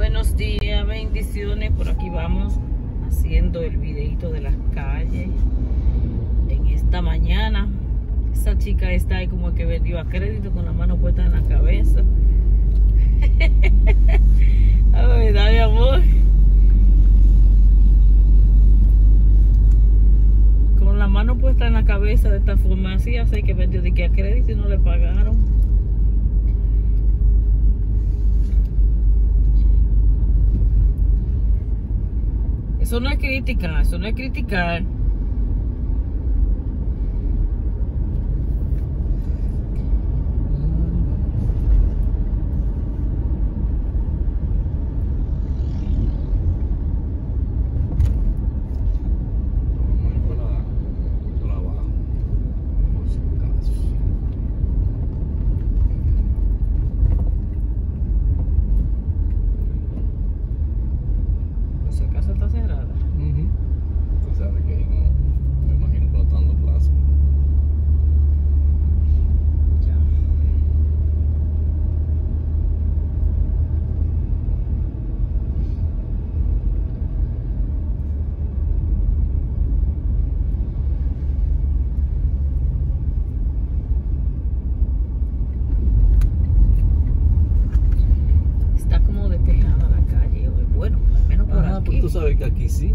buenos días, bendiciones. Por aquí vamos haciendo el videito de las calles en esta mañana. Esa chica está ahí como que vendió a crédito con la mano puesta en la cabeza. A ver, mi amor. Con la mano puesta en la cabeza de esta forma así, así que vendió de que a crédito y no le pagaron. Eso no es crítica, eso no es criticar. Vamos a ir por la, por abajo, por si acaso. Por si acaso está cerrada. Tú sabes que ahí no, me imagino que no están dando plazo. Ya. Está como despejada la calle hoy. Bueno, al menos por Que aquí sí,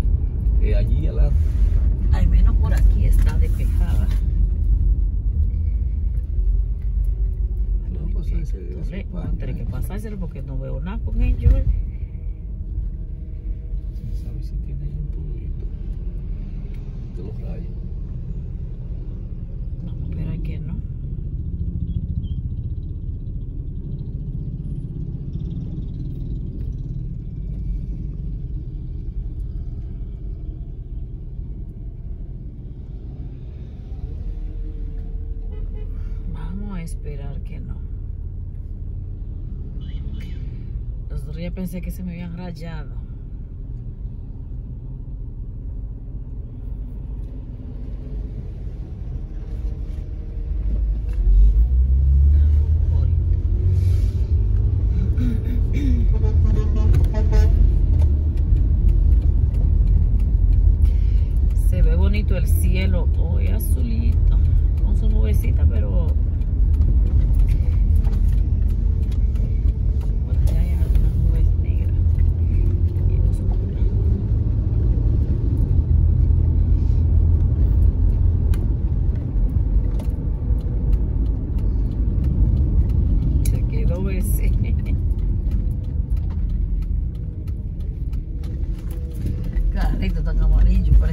eh, allí al lado. Al menos por aquí está despejada. No, pues, Entonces, Vamos a tener que pasárselo porque no veo nada con ellos. Sí, sabes si tiene ahí un poquito de los rayos. Los otros días pensé que se me habían rayado. Se ve bonito el cielo hoy azulito, con su nubecita, pero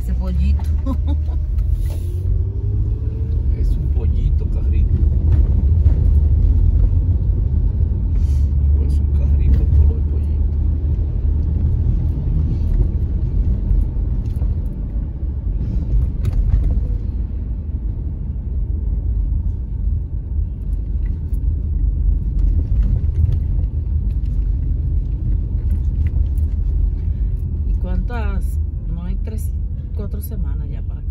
ser bonito. cuatro semanas ya para acá.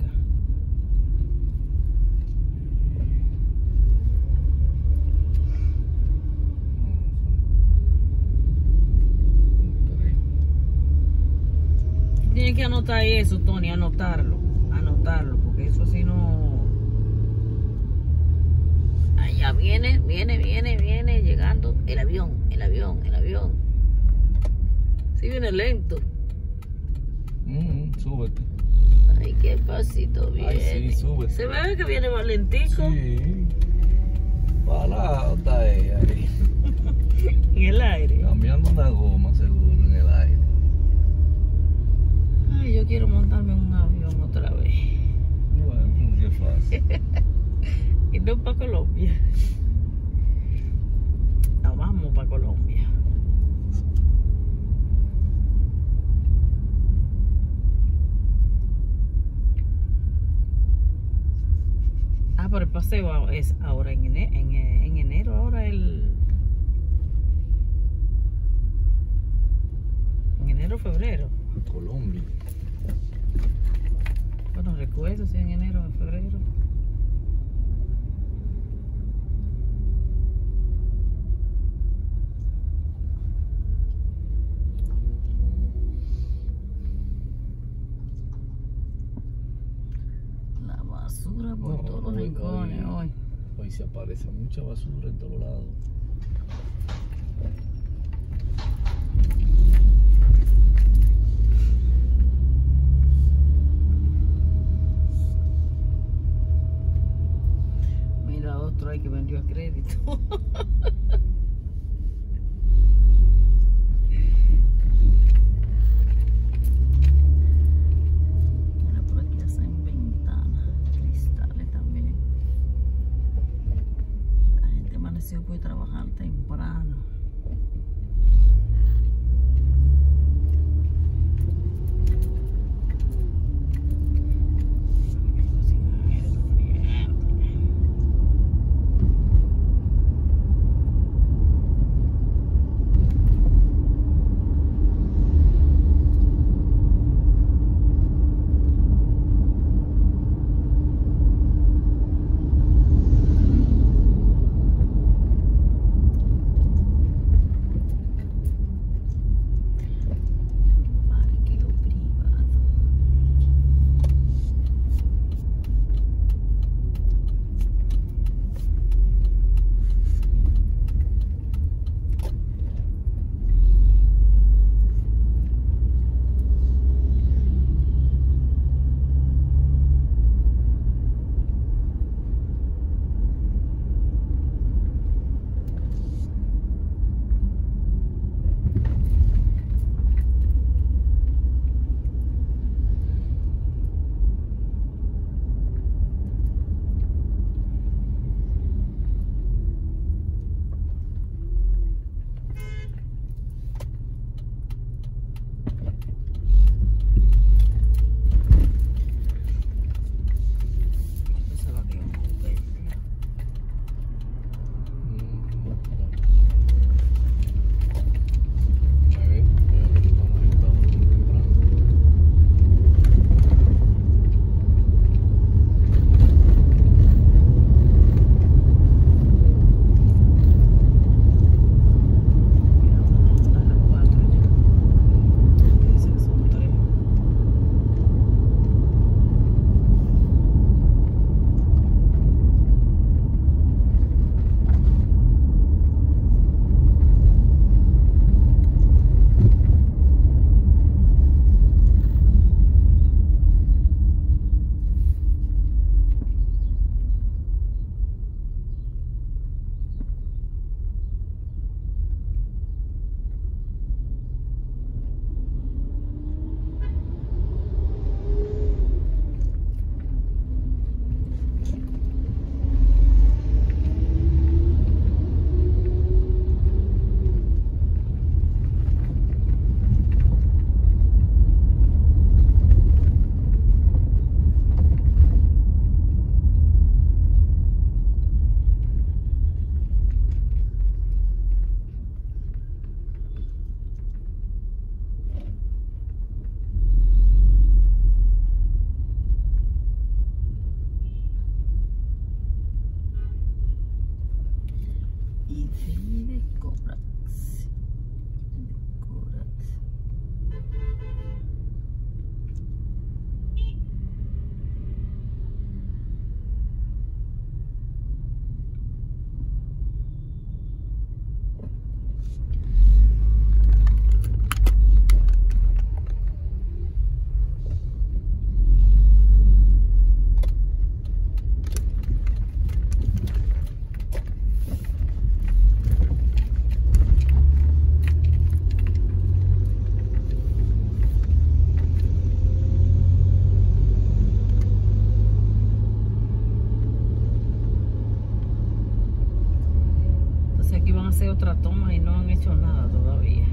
Tienes que anotar eso, Tony, anotarlo. Anotarlo, porque eso así no. Allá viene, viene, viene, viene, llegando el avión, el avión, el avión. Sí viene lento. Mm, súbete. Ay, qué pasito viene. Ay, sí, sube. Se ve que viene valentico Sí. Para la está ella ahí. en el aire. Cambiando una goma seguro en el aire. Ay, yo quiero montarme en un avión otra vez. Bueno, qué fácil. Y no para Colombia. No, vamos para Colombia. Ah, pero el paseo es ahora en enero, en, en enero ahora el... En enero, febrero. Colombia. Bueno, recuerdo si en enero o en febrero. Aparece mucha basura en lados. Van a hacer otra toma y no han hecho nada todavía.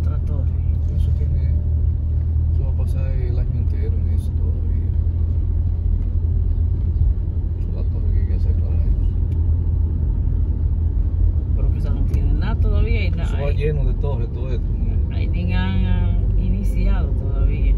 Otra torre. Eso tiene. Eso va a pasar el año entero en eso todavía. Eso es la torre que hay que hacer para ellos. Pero esa no tiene nada todavía y Eso nada. va lleno de torres, todo esto. Ahí ni han ah, iniciado todavía.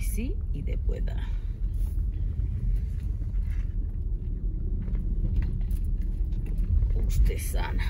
Sí y después da. Usted sana.